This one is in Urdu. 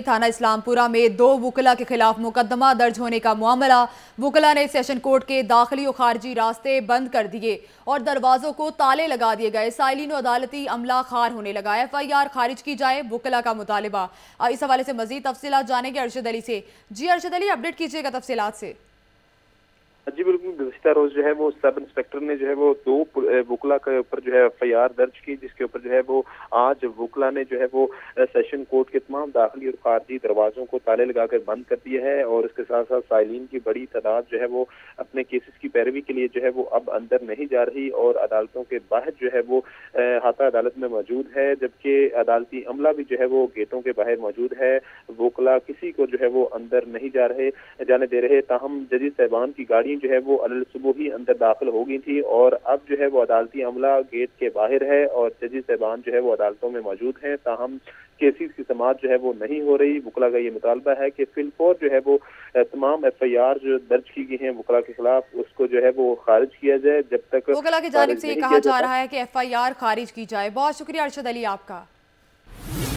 تھانہ اسلام پورا میں دو وکلا کے خلاف مقدمہ درج ہونے کا معاملہ وکلا نے سیشن کورٹ کے داخلی و خارجی راستے بند کر دیے اور دروازوں کو تالے لگا دیے گئے سائلین و عدالتی عملہ خار ہونے لگا ایف آئی آر خارج کی جائے وکلا کا مطالبہ اس حوالے سے مزید تفصیلات جانیں گے ارشد علی سے جی ارشد علی اپڈیٹ کیجیے گا تفصیلات سے جی بالکل گزشتہ روز جو ہے وہ سب انسپیکٹر نے جو ہے وہ دو وکلا کے اوپر جو ہے ایف آئی آر درج کی جس کے اوپر جو ہے وہ آج وکلا نے جو ہے وہ سیشن کورٹ کے تمام داخلی اور خارجی دروازوں کو تالے لگا کر بند کر دیا ہے اور اس کے ساتھ ساتھ سائلین کی بڑی تعداد جو ہے وہ اپنے کیسز کی پیروی کے لیے جو ہے وہ اب اندر نہیں جا رہی اور عدالتوں کے باہر جو ہے وہ ہاتھا عدالت میں موجود ہے جبکہ عدالتی عملہ بھی جو ہے وہ گیٹوں کے باہر موجود ہے وکلا کسی کو جو ہے وہ اندر نہیں جا رہے جانے دے رہے تاہم ججی صاحبان کی گاڑی جو ہے وہ صبح ہی اندر داخل ہو گئی تھی اور اب جو ہے وہ عدالتی عملہ گیٹ کے باہر ہے اور ججی صاحبان جو ہے وہ عدالتوں میں موجود ہیں تاہم کیسز کی سماعت جو ہے وہ نہیں ہو رہی۔ وکلا کا یہ مطالبہ ہے کہ فی الفور جو ہے وہ تمام ایف آئی آر جو درج کی گئی ہیں وکلا کے خلاف اس کو جو ہے وہ خارج کیا جائے جب تک وکلا کی جانب سے یہ کہا جا رہا ہے کہ ایف آئی آر خارج کی جائے۔ بہت شکریہ ارشد علی آپ کا۔